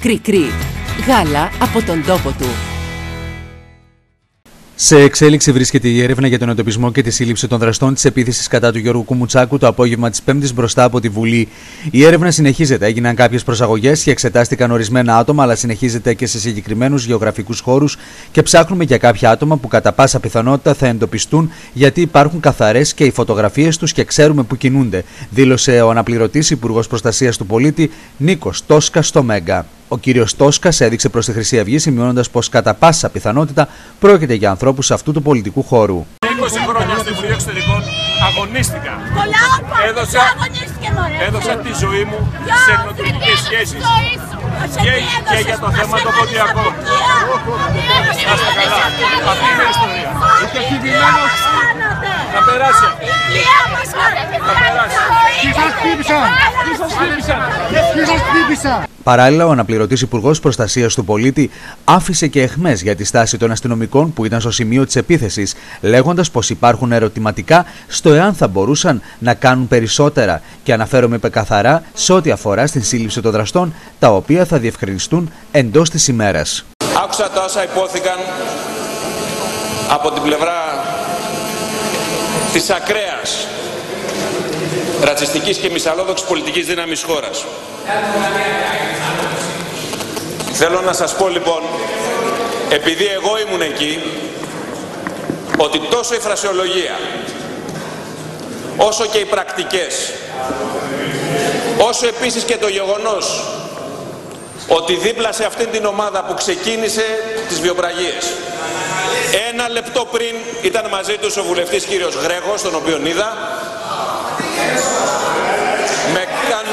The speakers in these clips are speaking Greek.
Κρι-κρι. Γάλα από τον τόπο του. Σε εξέλιξη βρίσκεται η έρευνα για τον εντοπισμό και τη σύλληψη των δραστών της επίθεσης κατά του Γιώργου Κουμουτσάκου το απόγευμα της Πέμπτης μπροστά από τη Βουλή. Η έρευνα συνεχίζεται. Έγιναν κάποιες προσαγωγές και εξετάστηκαν ορισμένα άτομα, αλλά συνεχίζεται και σε συγκεκριμένους γεωγραφικούς χώρους και ψάχνουμε για κάποια άτομα που κατά πάσα πιθανότητα θα εντοπιστούν γιατί υπάρχουν καθαρές και οι φωτογραφίες τους και ξέρουμε που κινούνται, δήλωσε ο αναπληρωτής Υπουργός Προστασίας του Πολίτη Νίκος Τόσκα στο Μέγκα. Ο κύριος Τόσκα έδειξε προς τη Χρυσή Αυγή, σημειώνοντας πως κατά πάσα πιθανότητα πρόκειται για ανθρώπους αυτού του πολιτικού χώρου. 20 χρόνια στην Υπουργείο Εξωτερικών αγωνίστηκα. Έδωσα, έδωσα τη ζωή μου σε εκνοτικές σχέσεις και, και για το θέμα το ποντιακό. Να είστε καλά. Αυτή είναι η ιστορία. Να περάσει. Να περάσει. Τι σας χτύπησαν! Τι σας χτύπησαν! Τι σας χτύπησαν! Παράλληλα, ο αναπληρωτής Υπουργός Προστασίας του Πολίτη άφησε και εχμές για τη στάση των αστυνομικών που ήταν στο σημείο της επίθεσης, λέγοντας πως υπάρχουν ερωτηματικά στο εάν θα μπορούσαν να κάνουν περισσότερα και αναφέρομαι καθαρά σε ό,τι αφορά στην σύλληψη των δραστών, τα οποία θα διευκρινιστούν εντός της ημέρας. Άκουσα τα όσα υπόθηκαν από την πλευρά της ακραίας ρατσιστικής και μυσαλόδοξης πολιτικής δύναμης χώρας. Θέλω να σας πω λοιπόν, επειδή εγώ ήμουν εκεί, ότι τόσο η φρασιολογία, όσο και οι πρακτικές, όσο επίσης και το γεγονός ότι δίπλα σε αυτήν την ομάδα που ξεκίνησε τις βιοπραγίες, ένα λεπτό πριν ήταν μαζί τους ο βουλευτής κύριος Γρέγος, τον οποίο είδα, με καν...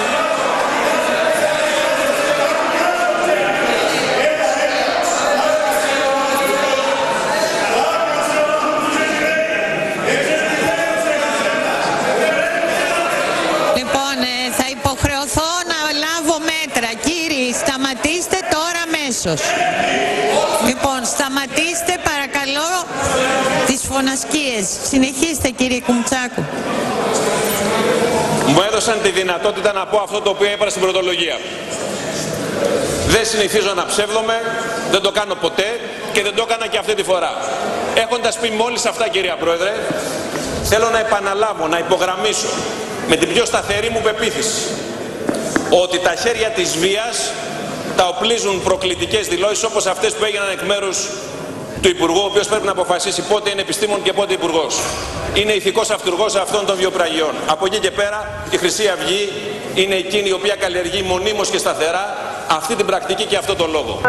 Λοιπόν, ε, θα υποχρεωθώ να λάβω μέτρα. Κύριοι, σταματήστε τώρα αμέσως. Λοιπόν, σταματήστε παρακαλώ τις φωνασκίες. Συνεχίστε κύριε Κουμτσάκου. Μου έδωσαν τη δυνατότητα να πω αυτό το οποίο είπα στην πρωτολογία. Δεν συνηθίζω να ψεύδομαι, δεν το κάνω ποτέ και δεν το έκανα και αυτή τη φορά. Έχοντας πει μόλις αυτά κυρία Πρόεδρε, θέλω να επαναλάβω, να υπογραμμίσω με την πιο σταθερή μου πεποίθηση ότι τα χέρια της βίας τα οπλίζουν προκλητικές δηλώσεις όπως αυτές που έγιναν εκ μέρους του Υπουργού, ο οποίος πρέπει να αποφασίσει πότε είναι επιστήμον και πότε υπουργός. Είναι ηθικός αυτούργος αυτών των βιοπραγιών. Από εκεί και πέρα η Χρυσή Αυγή είναι εκείνη η οποία καλλιεργεί μονίμως και σταθερά αυτή την πρακτική και αυτό το λόγο.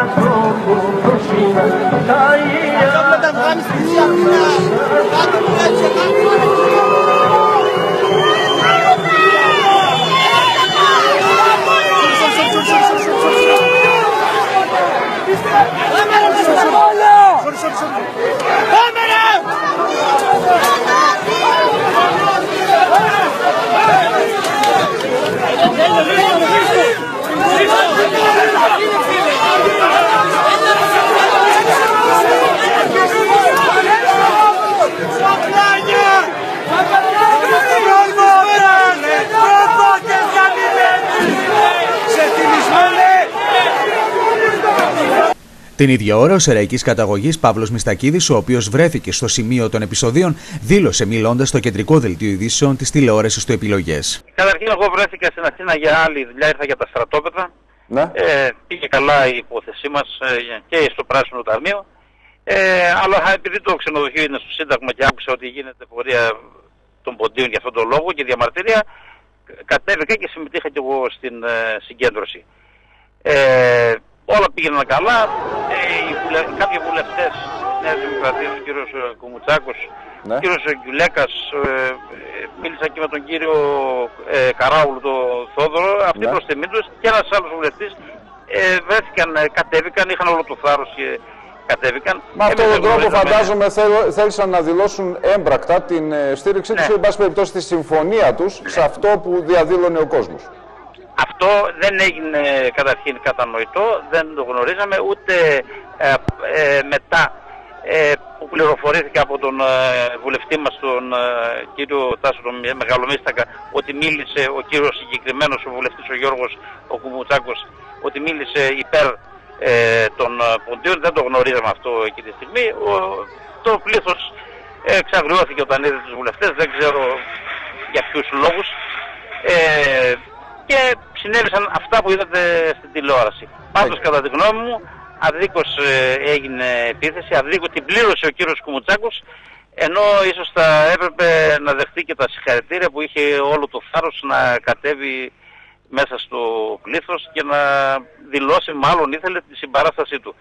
你是 Την ίδια ώρα, ο Σεραϊκής καταγωγής Παύλος Μιστακίδης, ο οποίος βρέθηκε στο σημείο των επεισοδίων, δήλωσε μιλώντας στο κεντρικό δελτίο ειδήσεων της τηλεόρασης του Επιλογές. Καταρχήν, εγώ βρέθηκα στην Αθήνα για άλλη δουλειά, ήρθα για τα στρατόπεδα. Ναι. Ε, πήγε καλά η υπόθεσή μας και στο Πράσινο Ταμείο. Ε, αλλά επειδή το ξενοδοχείο είναι στο Σύνταγμα και άκουσα ότι γίνεται πορεία των ποντίων για αυτόν τον λόγο και διαμαρτυρία, κατέβηκα και συμμετείχα και εγώ στην ε, συγκέντρωση. Ε, όλα πήγαιναν καλά. Ε, οι βουλε... Κάποιοι βουλευτές της Νέας Δημοκρατίας, ο κύριος ε, Κουμουτσάκος, Ναι. ο κύριος ε, Γκιουλέκας, ε, ε, μίλησα και με τον κύριο ε, Καράουλου, τον Θόδωρο, αυτοί Ναι. προς τιμή τους και ένας άλλος βουλευτής ε, βρέθηκαν, ε, κατέβηκαν, είχαν όλο το θάρρος και κατέβηκαν. Με αυτόν Εμείς τον τρόπο γνωρίζαμε- φαντάζομαι θέλ- θέλησαν να δηλώσουν έμπρακτα την ε, στήριξή τους Ναι. ή εν πάση περιπτώσει τη συμφωνία τους σε αυτό που διαδήλωνε ο κόσμος. Αυτό δεν έγινε καταρχήν κατανοητό, δεν το γνωρίζαμε ούτε ε, ε, μετά ε, που πληροφορήθηκε από τον ε, βουλευτή μας τον ε, κύριο Τάσο τον Μεγαλομίστακα ότι μίλησε ο κύριος συγκεκριμένος ο βουλευτής ο Γιώργος ο Κουμουτσάκος ότι μίλησε υπέρ ε, των ε, ποντίων, δεν το γνωρίζαμε αυτό εκείνη τη στιγμή. Ο, το πλήθος εξαγριώθηκε όταν είδε τους βουλευτές, δεν ξέρω για ποιους λόγους. Ε, και συνέβησαν αυτά που είδατε στην τηλεόραση. Πάντως κατά τη γνώμη μου αδίκως ε, έγινε επίθεση, αδίκως την πλήρωσε ο κύριος Κουμουτσάκος ενώ ίσως θα έπρεπε να δεχτεί και τα συγχαρητήρια που είχε όλο το θάρρος να κατέβει μέσα στο πλήθος και να δηλώσει μάλλον ήθελε τη συμπαράστασή του.